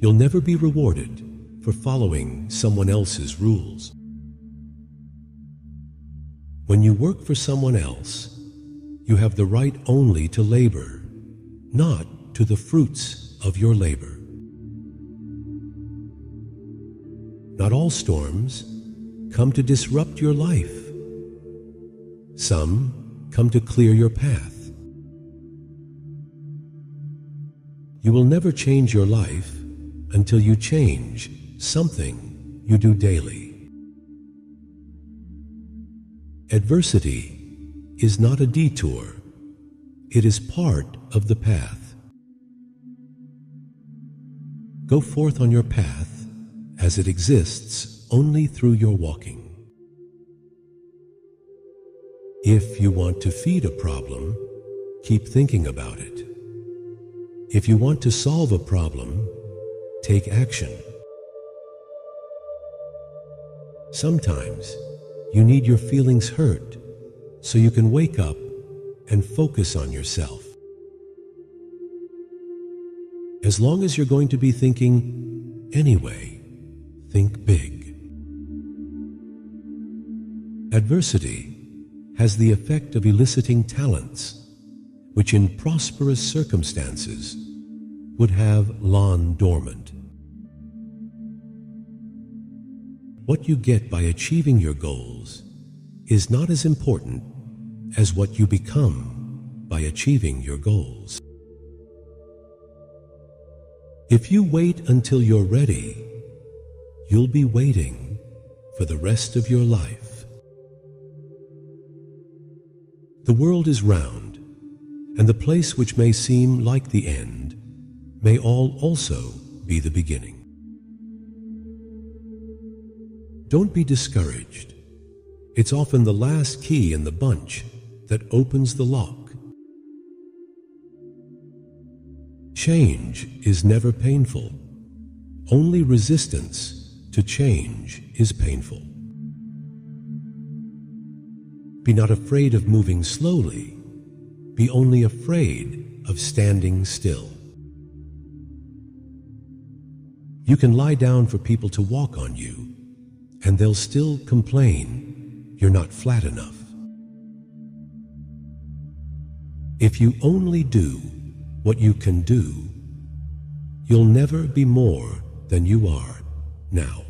You'll never be rewarded for following someone else's rules. When you work for someone else, you have the right only to labor, not to the fruits of your labor. Not all storms come to disrupt your life. Some come to clear your path. You will never change your life until you change something you do daily. Adversity is not a detour, it is part of the path. Go forth on your path as it exists only through your walking. If you want to feed a problem, keep thinking about it. If you want to solve a problem, take action. Sometimes you need your feelings hurt so you can wake up and focus on yourself. As long as you're going to be thinking anyway, think big. Adversity has the effect of eliciting talents which in prosperous circumstances would have lain dormant. What you get by achieving your goals is not as important as what you become by achieving your goals. If you wait until you're ready, you'll be waiting for the rest of your life. The world is round, and the place which may seem like the end may all also be the beginning. Don't be discouraged. It's often the last key in the bunch that opens the lock. Change is never painful. Only resistance to change is painful. Be not afraid of moving slowly. Be only afraid of standing still. You can lie down for people to walk on you and they'll still complain you're not flat enough. If you only do what you can do, you'll never be more than you are now.